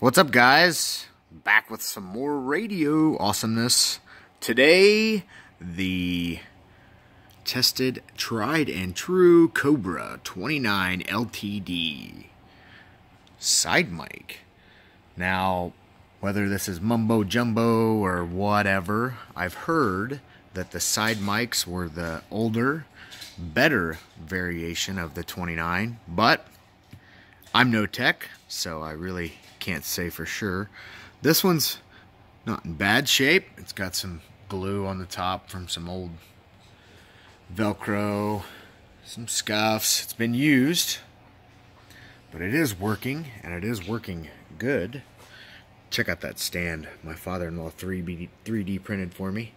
What's up, guys? Back with some more radio awesomeness. Today, the tested, tried, and true Cobra 29 LTD side mic. Now, whether this is mumbo jumbo or whatever, I've heard that the side mics were the older, better variation of the 29, but I'm no tech, so I really can't say for sure. This one's not in bad shape. It's got some glue on the top from some old Velcro, some scuffs. It's been used, but it is working, and it is working good. Check out that stand my father-in-law 3D, 3D printed for me.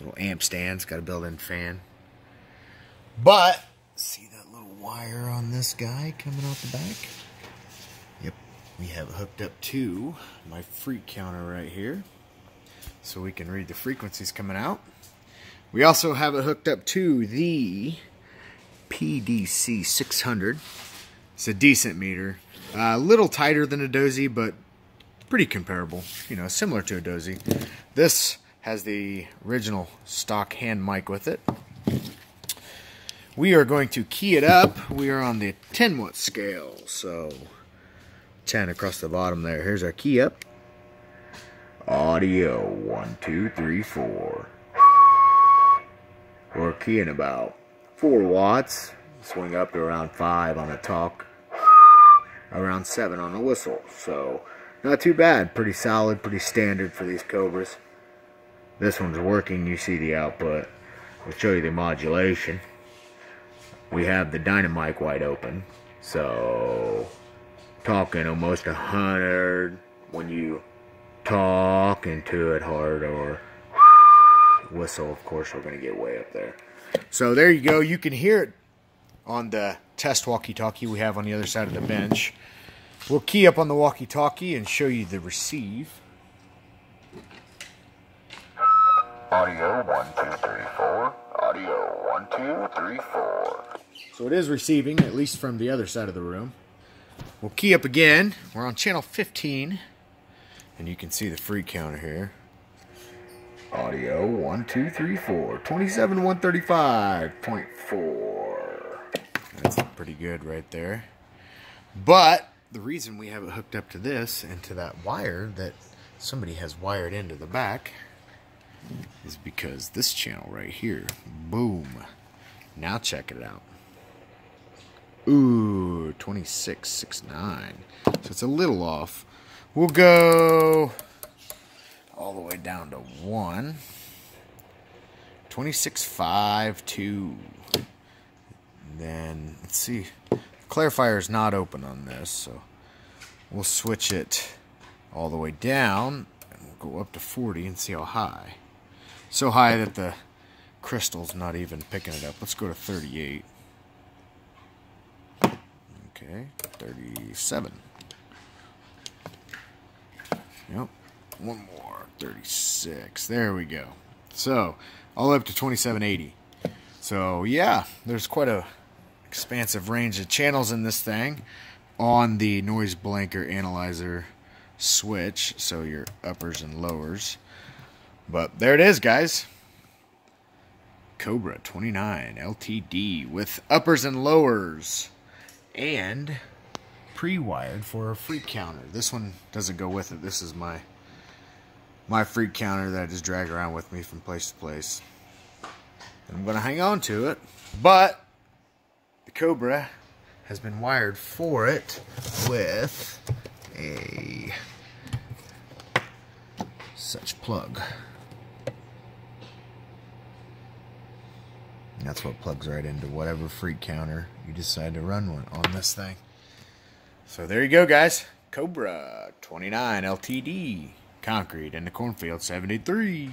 Little amp stands, got a built-in fan. But, see that little wire on this guy coming out the back? We have hooked up to my freak counter right here. So we can read the frequencies coming out. We also have it hooked up to the PDC 600. It's a decent meter. A uh, little tighter than a Dosy, but pretty comparable. You know, similar to a Dosy. This has the original stock hand mic with it. We are going to key it up. We are on the 10 watt scale, so 10 across the bottom there. Here's our key up. Audio, one, two, three, four. We're keying about 4 watts. Swing up to around 5 on a talk. Around 7 on a whistle. So, not too bad. Pretty solid, pretty standard for these Cobras. This one's working. You see the output. I'll show you the modulation. We have the Dynamike wide open. So, talking almost a hundred when you talk into it hard or whistle of course we're going to get way up there. So there you go. You can hear it on the test walkie-talkie we have on the other side of the bench. We'll key up on the walkie-talkie and show you the receive. Audio one two three four. Audio one two three four. So it is receiving at least from the other side of the room We'll key up again. We're on channel 15. And you can see the free counter here. Audio 1, 2, 3, 4. 27, 135.4. That's pretty good right there. But the reason we have it hooked up to this and to that wire that somebody has wired into the back is because this channel right here, boom. Now check it out. Ooh, 2669. So it's a little off. We'll go all the way down to 1. 2652. Then, let's see. Clarifier is not open on this, so we'll switch it all the way down. And we'll go up to 40 and see how high. So high that the crystal's not even picking it up. Let's go to 38. Okay, 37. Yep, one more, 36. There we go. So, all the way up to 2780. So, yeah, there's quite a expansive range of channels in this thing on the noise blanker analyzer switch, so your uppers and lowers. But there it is, guys. Cobra 29 LTD with uppers and lowers and pre-wired for a freak counter. This one doesn't go with it. This is my my freak counter that I just drag around with me from place to place. And I'm going to hang on to it, but the Cobra has been wired for it with a such plug. That's what plugs right into whatever freak counter you decide to run one on this thing. So there you go, guys. Cobra 29 LTD. Concrete in the cornfield 73.